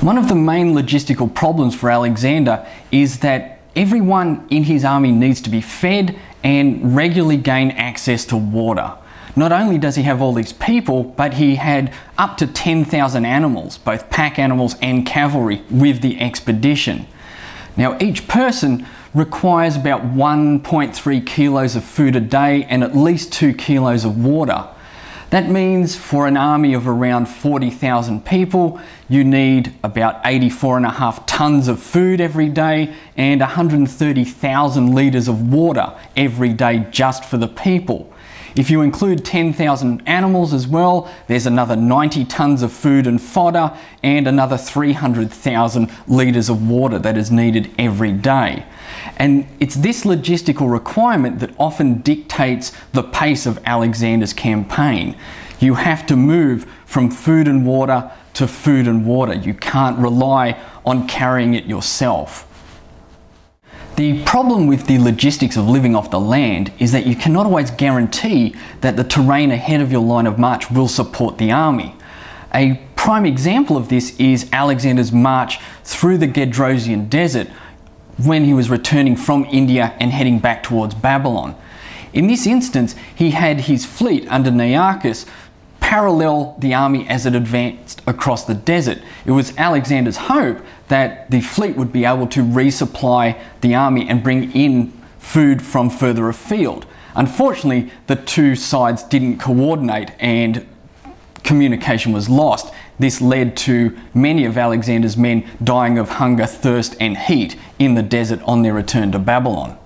One of the main logistical problems for Alexander is that everyone in his army needs to be fed and regularly gain access to water. Not only does he have all these people, but he had up to 10,000 animals, both pack animals and cavalry, with the expedition. Now, each person requires about 1.3 kilos of food a day and at least 2 kilos of water. That means for an army of around 40,000 people, you need about 84 and a half tons of food every day and 130,000 litres of water every day just for the people. If you include 10,000 animals as well, there's another 90 tons of food and fodder and another 300,000 litres of water that is needed every day. And it's this logistical requirement that often dictates the pace of Alexander's campaign. You have to move from food and water to food and water. You can't rely on carrying it yourself. The problem with the logistics of living off the land is that you cannot always guarantee that the terrain ahead of your line of march will support the army. A prime example of this is Alexander's march through the Gedrosian desert when he was returning from India and heading back towards Babylon. In this instance, he had his fleet under Nearchus parallel the army as it advanced across the desert. It was Alexander's hope that the fleet would be able to resupply the army and bring in food from further afield. Unfortunately, the two sides didn't coordinate and communication was lost. This led to many of Alexander's men dying of hunger, thirst, and heat in the desert on their return to Babylon.